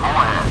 Moorhead.